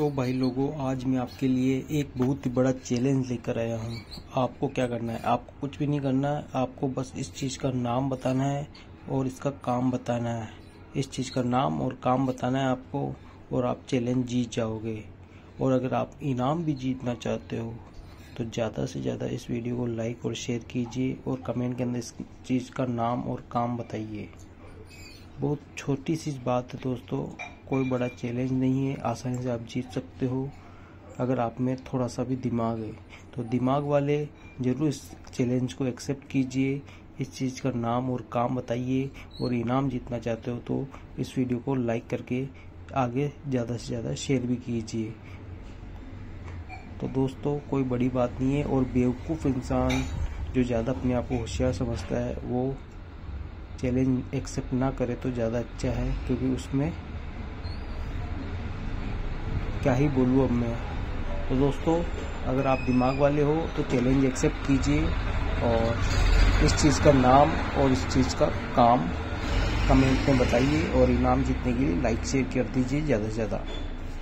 तो भाई लोगों, आज मैं आपके लिए एक बहुत ही बड़ा चैलेंज लेकर आया हूँ। आपको क्या करना है? आपको कुछ भी नहीं करना है। आपको बस इस चीज़ का नाम बताना है और इसका काम बताना है। इस चीज़ का नाम और काम बताना है आपको और आप चैलेंज जीत जाओगे। और अगर आप इनाम भी जीतना चाहते हो तो ज़्यादा से ज़्यादा इस वीडियो को लाइक और शेयर कीजिए और कमेंट के अंदर इस चीज़ का नाम और काम बताइए। बहुत छोटी सी बात है दोस्तों कोई बड़ा चैलेंज नहीं है, आसानी से आप जीत सकते हो। अगर आप में थोड़ा सा भी दिमाग है तो दिमाग वाले ज़रूर इस चैलेंज को एक्सेप्ट कीजिए। इस चीज़ का नाम और काम बताइए और इनाम जीतना चाहते हो तो इस वीडियो को लाइक करके आगे ज़्यादा से ज़्यादा शेयर भी कीजिए। तो दोस्तों, कोई बड़ी बात नहीं है और बेवकूफ़ इंसान जो ज़्यादा अपने आप को होशियार समझता है, वो चैलेंज एक्सेप्ट ना करे तो ज़्यादा अच्छा है, क्योंकि उसमें क्या ही बोलूँ अब मैं। तो दोस्तों, अगर आप दिमाग वाले हो तो चैलेंज एक्सेप्ट कीजिए और इस चीज़ का नाम और इस चीज़ का काम कमेंट में बताइए और इनाम जीतने के लिए लाइक शेयर कर दीजिए ज़्यादा से ज़्यादा।